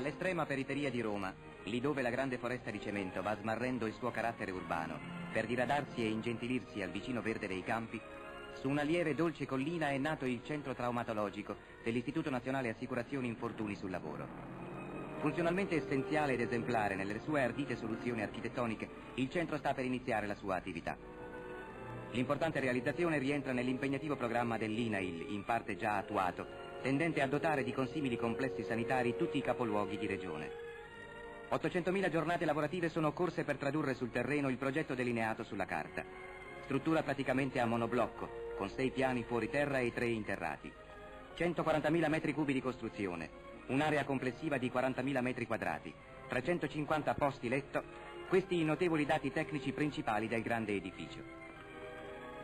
All'estrema periferia di Roma, lì dove la grande foresta di cemento va smarrendo il suo carattere urbano, per diradarsi e ingentilirsi al vicino verde dei campi, su una lieve e dolce collina è nato il centro traumatologico dell'Istituto Nazionale Assicurazioni Infortuni sul Lavoro. Funzionalmente essenziale ed esemplare nelle sue ardite soluzioni architettoniche, il centro sta per iniziare la sua attività. L'importante realizzazione rientra nell'impegnativo programma dell'INAIL, in parte già attuato, tendente a dotare di consimili complessi sanitari tutti i capoluoghi di regione. 800.000 giornate lavorative sono occorse per tradurre sul terreno il progetto delineato sulla carta. Struttura praticamente a monoblocco, con sei piani fuori terra e tre interrati. 140.000 metri cubi di costruzione, un'area complessiva di 40.000 metri quadrati, 350 posti letto, questi i notevoli dati tecnici principali del grande edificio.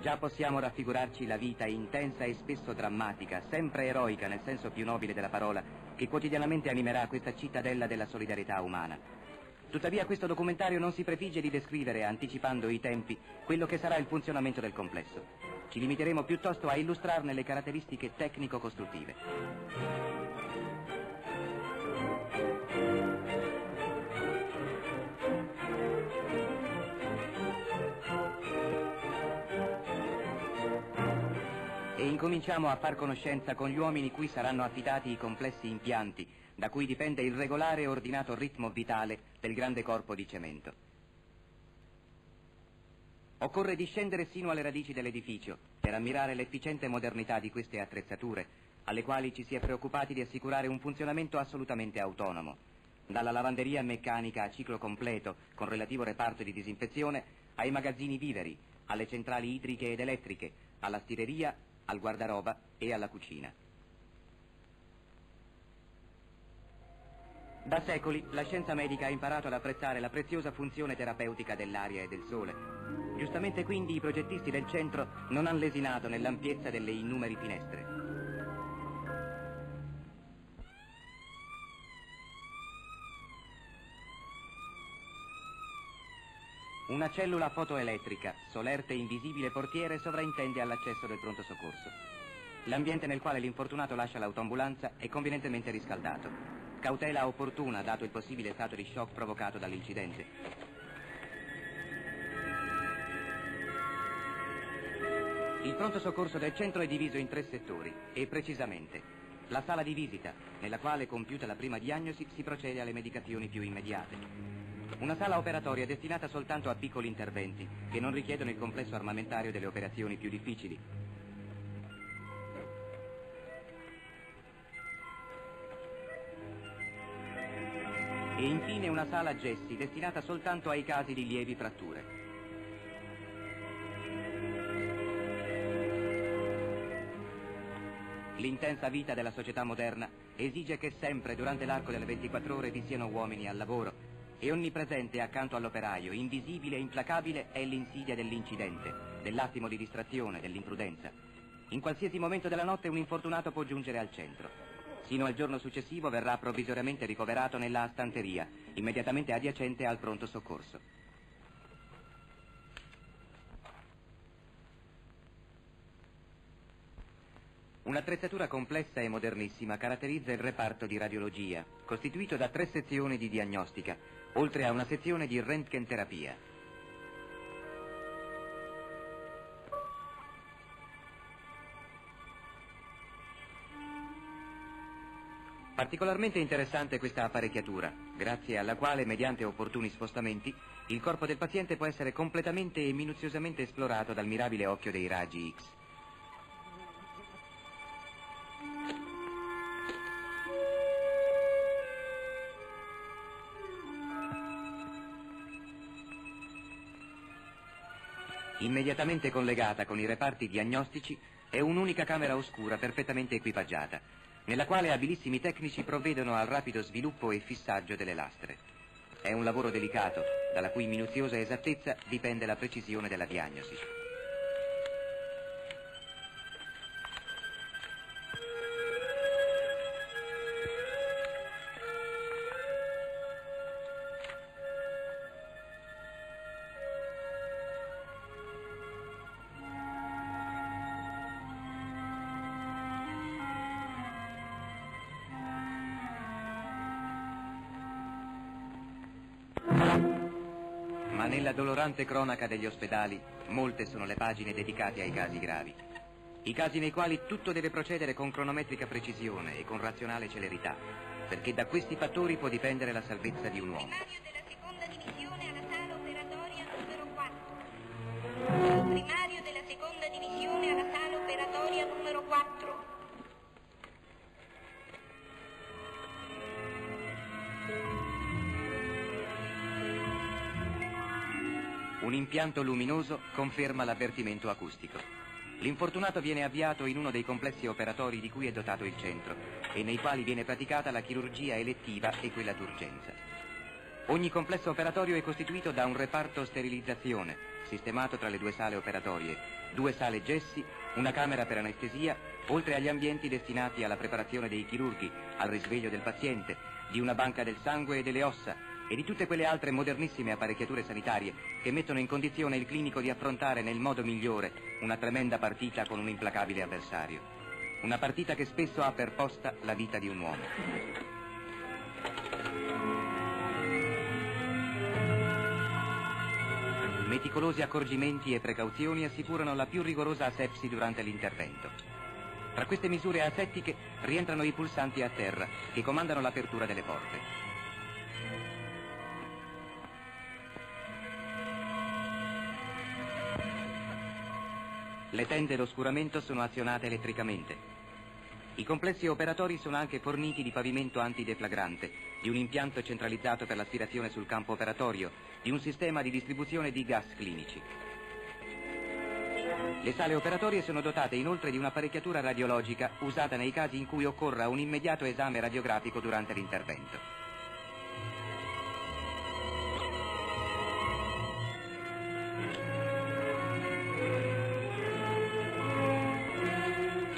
Già possiamo raffigurarci la vita intensa e spesso drammatica, sempre eroica nel senso più nobile della parola, che quotidianamente animerà questa cittadella della solidarietà umana. Tuttavia questo documentario non si prefigge di descrivere, anticipando i tempi, quello che sarà il funzionamento del complesso. Ci limiteremo piuttosto a illustrarne le caratteristiche tecnico-costruttive. Incominciamo a far conoscenza con gli uomini cui saranno affidati i complessi impianti, da cui dipende il regolare e ordinato ritmo vitale del grande corpo di cemento. Occorre discendere sino alle radici dell'edificio per ammirare l'efficiente modernità di queste attrezzature, alle quali ci si è preoccupati di assicurare un funzionamento assolutamente autonomo. Dalla lavanderia meccanica a ciclo completo, con relativo reparto di disinfezione, ai magazzini viveri, alle centrali idriche ed elettriche, alla stireria al guardaroba e alla cucina. Da secoli la scienza medica ha imparato ad apprezzare la preziosa funzione terapeutica dell'aria e del sole. Giustamente quindi i progettisti del centro non hanno lesinato nell'ampiezza delle innumeri finestre. Una cellula fotoelettrica, solerte e invisibile portiere, sovraintende all'accesso del pronto soccorso. L'ambiente nel quale l'infortunato lascia l'autoambulanza è convenientemente riscaldato. Cautela opportuna dato il possibile stato di shock provocato dall'incidente. Il pronto soccorso del centro è diviso in tre settori e precisamente la sala di visita, nella quale compiuta la prima diagnosi si procede alle medicazioni più immediate. Una sala operatoria destinata soltanto a piccoli interventi, che non richiedono il complesso armamentario delle operazioni più difficili. E infine una sala gessi destinata soltanto ai casi di lievi fratture. L'intensa vita della società moderna esige che sempre durante l'arco delle 24 ore vi siano uomini al lavoro e onnipresente accanto all'operaio, invisibile e implacabile, è l'insidia dell'incidente, dell'attimo di distrazione, dell'imprudenza. In qualsiasi momento della notte un infortunato può giungere al centro. Sino al giorno successivo verrà provvisoriamente ricoverato nella stanteria, immediatamente adiacente al pronto soccorso. Un'attrezzatura complessa e modernissima caratterizza il reparto di radiologia, costituito da tre sezioni di diagnostica, oltre a una sezione di röntgenterapia. Particolarmente interessante questa apparecchiatura, grazie alla quale, mediante opportuni spostamenti, il corpo del paziente può essere completamente e minuziosamente esplorato dal mirabile occhio dei raggi X. Immediatamente collegata con i reparti diagnostici è un'unica camera oscura perfettamente equipaggiata, nella quale abilissimi tecnici provvedono al rapido sviluppo e fissaggio delle lastre. È un lavoro delicato, dalla cui minuziosa esattezza dipende la precisione della diagnosi. Nella dolorante cronaca degli ospedali, molte sono le pagine dedicate ai casi gravi. I casi nei quali tutto deve procedere con cronometrica precisione e con razionale celerità, perché da questi fattori può dipendere la salvezza di un uomo. Impianto luminoso conferma l'avvertimento acustico. L'infortunato viene avviato in uno dei complessi operatori di cui è dotato il centro e nei quali viene praticata la chirurgia elettiva e quella d'urgenza. Ogni complesso operatorio è costituito da un reparto sterilizzazione, sistemato tra le due sale operatorie, due sale gessi, una camera per anestesia, oltre agli ambienti destinati alla preparazione dei chirurghi, al risveglio del paziente, di una banca del sangue e delle ossa, e di tutte quelle altre modernissime apparecchiature sanitarie che mettono in condizione il clinico di affrontare nel modo migliore una tremenda partita con un implacabile avversario. Una partita che spesso ha per posta la vita di un uomo. Meticolosi accorgimenti e precauzioni assicurano la più rigorosa asepsi durante l'intervento. Tra queste misure asettiche rientrano i pulsanti a terra che comandano l'apertura delle porte. Le tende d'oscuramento sono azionate elettricamente. I complessi operatori sono anche forniti di pavimento antideflagrante, di un impianto centralizzato per l'aspirazione sul campo operatorio, di un sistema di distribuzione di gas clinici. Le sale operatorie sono dotate inoltre di un'apparecchiatura radiologica usata nei casi in cui occorra un immediato esame radiografico durante l'intervento.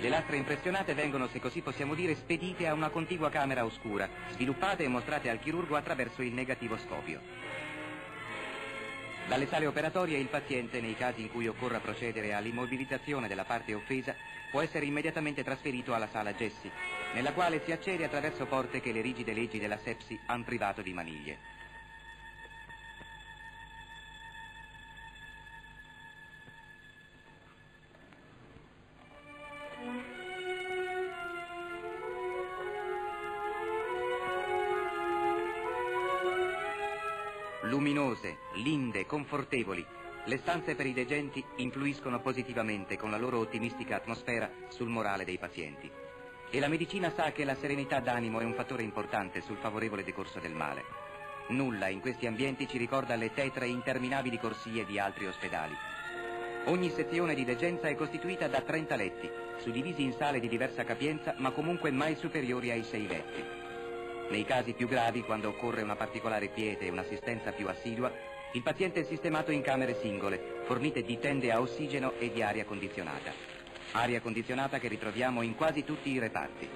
Le lastre impressionate vengono, se così possiamo dire, spedite a una contigua camera oscura, sviluppate e mostrate al chirurgo attraverso il negativo scopio. Dalle sale operatorie il paziente, nei casi in cui occorra procedere all'immobilizzazione della parte offesa, può essere immediatamente trasferito alla sala Gessi, nella quale si accede attraverso porte che le rigide leggi della sepsi hanno privato di maniglie. Linde, confortevoli, le stanze per i degenti influiscono positivamente con la loro ottimistica atmosfera sul morale dei pazienti. E la medicina sa che la serenità d'animo è un fattore importante sul favorevole decorso del male. Nulla in questi ambienti ci ricorda le tetre e interminabili corsie di altri ospedali. Ogni sezione di degenza è costituita da 30 letti, suddivisi in sale di diversa capienza, ma comunque mai superiori ai 6 letti. Nei casi più gravi, quando occorre una particolare quiete e un'assistenza più assidua, il paziente è sistemato in camere singole, fornite di tende a ossigeno e di aria condizionata. Aria condizionata che ritroviamo in quasi tutti i reparti.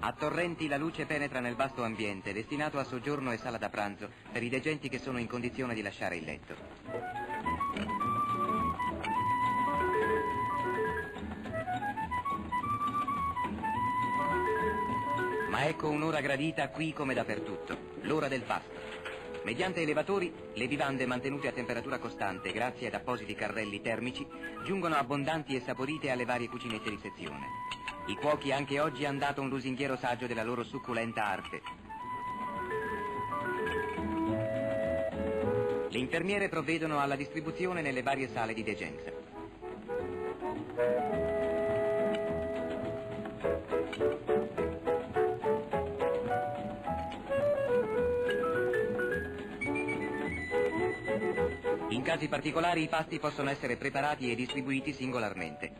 A torrenti la luce penetra nel vasto ambiente, destinato a soggiorno e sala da pranzo, per i degenti che sono in condizione di lasciare il letto. Ma ecco un'ora gradita qui come dappertutto, l'ora del pasto. Mediante elevatori, le vivande mantenute a temperatura costante grazie ad appositi carrelli termici giungono abbondanti e saporite alle varie cucinette di sezione. I cuochi anche oggi hanno dato un lusinghiero saggio della loro succulenta arte. Le infermiere provvedono alla distribuzione nelle varie sale di degenza. In casi particolari i pasti possono essere preparati e distribuiti singolarmente.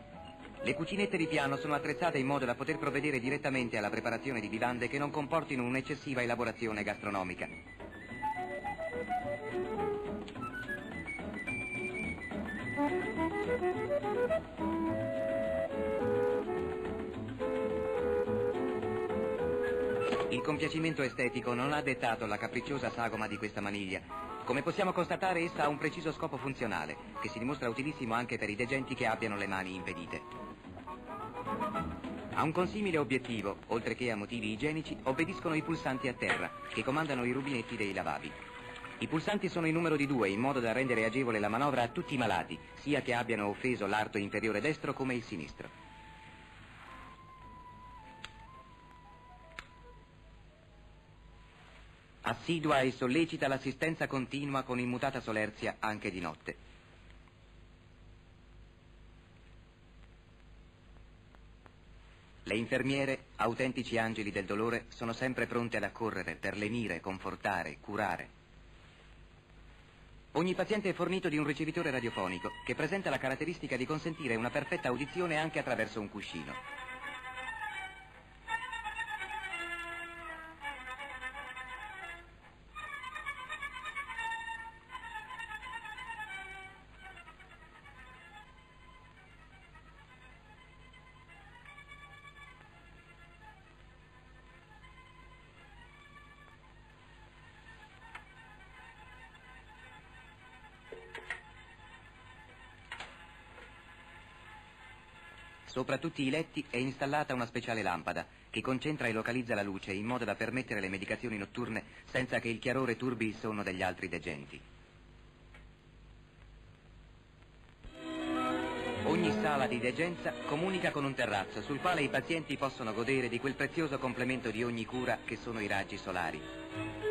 Le cucinette di piano sono attrezzate in modo da poter provvedere direttamente alla preparazione di vivande che non comportino un'eccessiva elaborazione gastronomica. Il compiacimento estetico non ha dettato la capricciosa sagoma di questa maniglia, Come possiamo constatare, essa ha un preciso scopo funzionale, che si dimostra utilissimo anche per i degenti che abbiano le mani impedite. A un consimile obiettivo, oltre che a motivi igienici, obbediscono i pulsanti a terra, che comandano i rubinetti dei lavabili. I pulsanti sono in numero di due, in modo da rendere agevole la manovra a tutti i malati, sia che abbiano offeso l'arto inferiore destro come il sinistro. Assidua e sollecita l'assistenza continua con immutata solerzia anche di notte. Le infermiere, autentici angeli del dolore, sono sempre pronte ad accorrere per lenire, confortare, curare. Ogni paziente è fornito di un ricevitore radiofonico che presenta la caratteristica di consentire una perfetta audizione anche attraverso un cuscino. Sopra tutti i letti è installata una speciale lampada che concentra e localizza la luce in modo da permettere le medicazioni notturne senza che il chiarore turbi il sonno degli altri degenti. Ogni sala di degenza comunica con un terrazzo sul quale i pazienti possono godere di quel prezioso complemento di ogni cura che sono i raggi solari.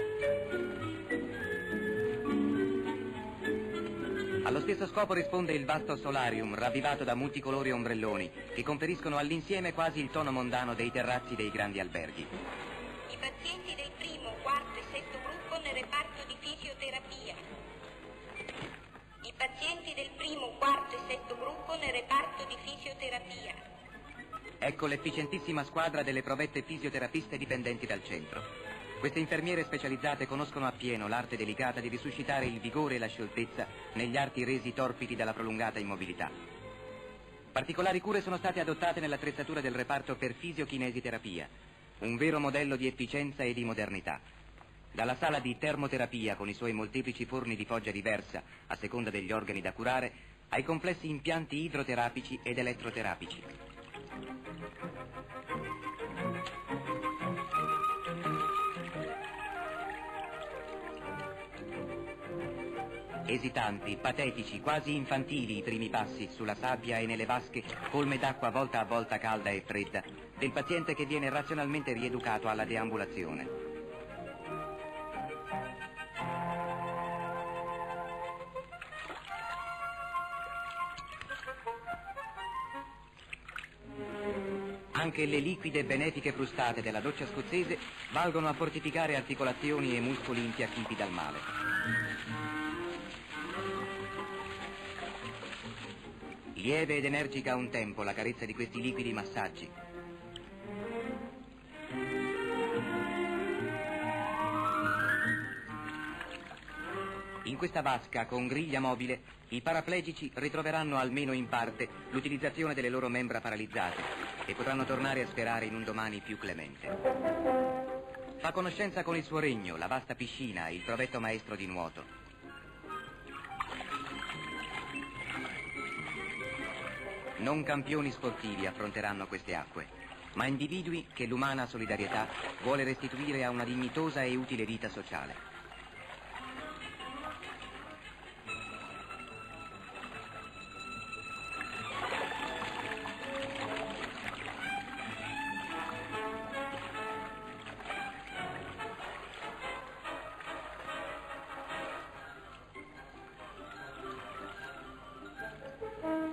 Allo stesso scopo risponde il vasto solarium, ravvivato da multicolori ombrelloni, che conferiscono all'insieme quasi il tono mondano dei terrazzi dei grandi alberghi. I pazienti del primo, quarto e sesto gruppo nel reparto di fisioterapia. I pazienti del primo, quarto e sesto gruppo nel reparto di fisioterapia. Ecco l'efficientissima squadra delle provette fisioterapiste dipendenti dal centro. Queste infermiere specializzate conoscono appieno l'arte delicata di risuscitare il vigore e la scioltezza negli arti resi torpidi dalla prolungata immobilità. Particolari cure sono state adottate nell'attrezzatura del reparto per fisiochinesiterapia, un vero modello di efficienza e di modernità. Dalla sala di termoterapia con i suoi molteplici forni di foggia diversa a seconda degli organi da curare, ai complessi impianti idroterapici ed elettroterapici. Esitanti, patetici, quasi infantili i primi passi sulla sabbia e nelle vasche, colme d'acqua volta a volta calda e fredda, del paziente che viene razionalmente rieducato alla deambulazione. Anche le liquide benefiche frustate della doccia scozzese valgono a fortificare articolazioni e muscoli infiacchiti dal male. Lieve ed energica a un tempo la carezza di questi liquidi massaggi. In questa vasca con griglia mobile i paraplegici ritroveranno almeno in parte l'utilizzazione delle loro membra paralizzate e potranno tornare a sperare in un domani più clemente. Fa conoscenza con il suo regno, la vasta piscina, il provetto maestro di nuoto. Non campioni sportivi affronteranno queste acque, ma individui che l'umana solidarietà vuole restituire a una dignitosa e utile vita sociale.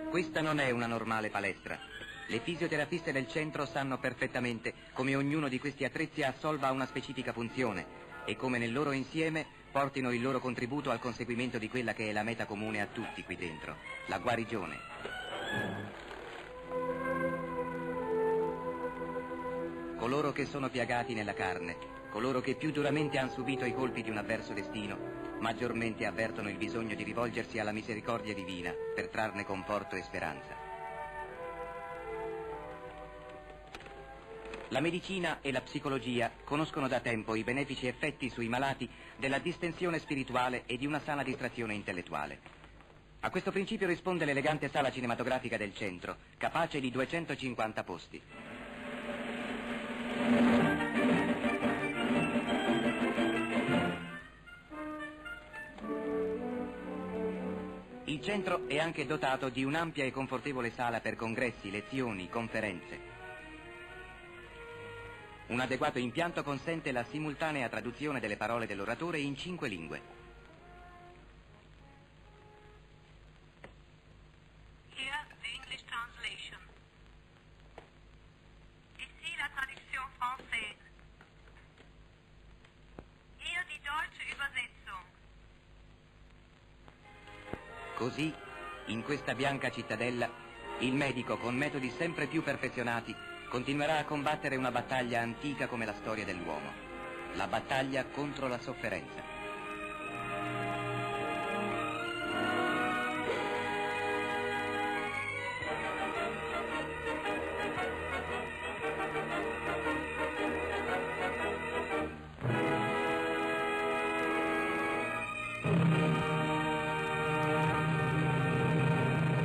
Questa non è una normale palestra. Le fisioterapiste del centro sanno perfettamente come ognuno di questi attrezzi assolva una specifica funzione e come nel loro insieme portino il loro contributo al conseguimento di quella che è la meta comune a tutti qui dentro, la guarigione. Coloro che sono piagati nella carne, coloro che più duramente hanno subito i colpi di un avverso destino, maggiormente avvertono il bisogno di rivolgersi alla misericordia divina per trarne conforto e speranza. La medicina e la psicologia conoscono da tempo i benefici effetti sui malati della distensione spirituale e di una sana distrazione intellettuale. A questo principio risponde l'elegante sala cinematografica del centro, capace di 250 posti. Il centro è anche dotato di un'ampia e confortevole sala per congressi, lezioni, conferenze. Un adeguato impianto consente la simultanea traduzione delle parole dell'oratore in cinque lingue. Così, in questa bianca cittadella, il medico, con metodi sempre più perfezionati, continuerà a combattere una battaglia antica come la storia dell'uomo, la battaglia contro la sofferenza.